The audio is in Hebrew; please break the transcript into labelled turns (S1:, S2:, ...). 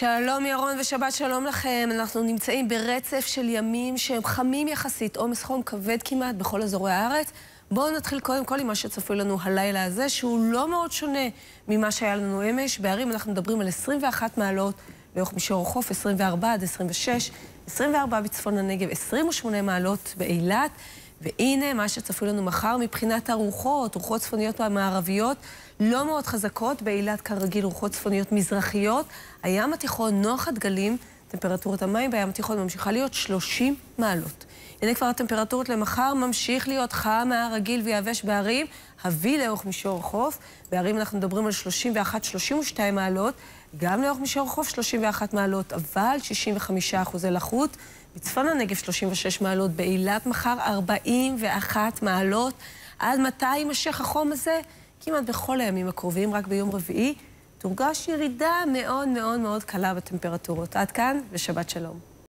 S1: שלום ירון ושבת שלום לכם. אנחנו נמצאים ברצף של ימים שהם חמים יחסית, עומס חום כבד כמעט בכל אזורי הארץ. בואו נתחיל קודם כל עם מה שצפוי לנו הלילה הזה, שהוא לא מאוד שונה ממה שהיה לנו אמש. בערים אנחנו מדברים על 21 מעלות לאורך מישור החוף, 24 עד 26, 24 בצפון הנגב, 28 מעלות באילת. והנה מה שצפוי לנו מחר מבחינת הרוחות, רוחות צפוניות מערביות לא מאוד חזקות, באילת כרגיל רוחות צפוניות מזרחיות. הים התיכון נוח הדגלים, טמפרטורת המים בים התיכון ממשיכה להיות 30 מעלות. הנה כבר הטמפרטורות למחר ממשיך להיות חם מהרגיל ויבש בערים, הביא לאורך מישור החוף. בערים אנחנו מדברים על 31-32 מעלות, גם לאורך מישור החוף 31 מעלות, אבל 65 אחוזי לחות. בצפון הנגב 36 מעלות, באילת מחר 41 מעלות. עד מתי יימשך החום הזה? כמעט בכל הימים הקרובים, רק ביום רביעי, תורגש ירידה מאוד מאוד מאוד קלה בטמפרטורות. עד כאן, ושבת שלום.